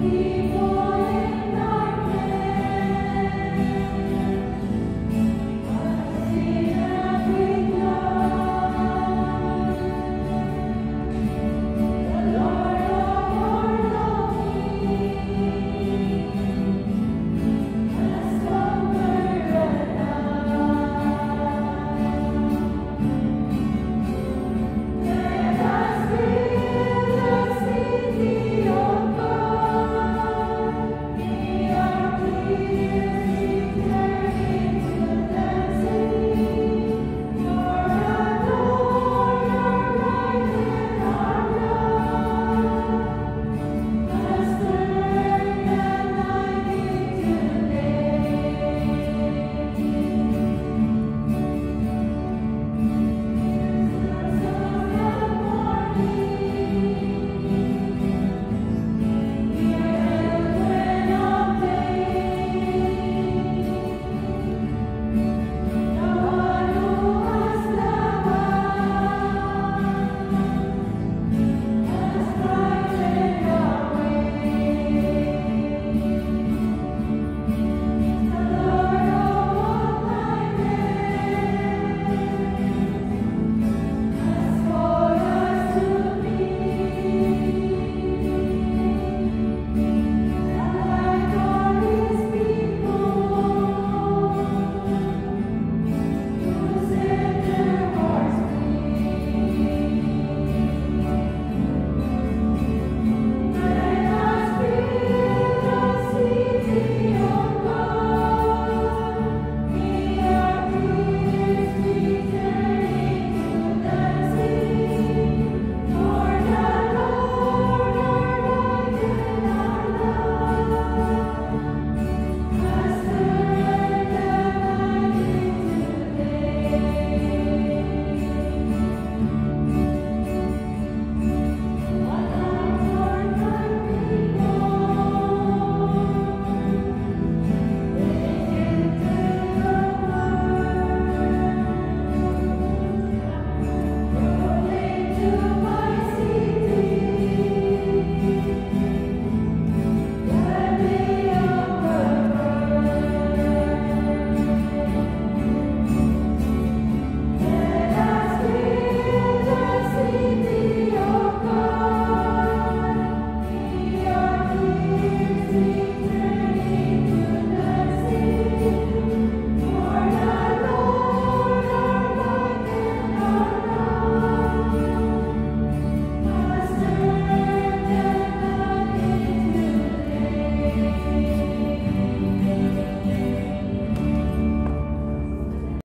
people.